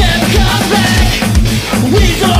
never come back. We don't.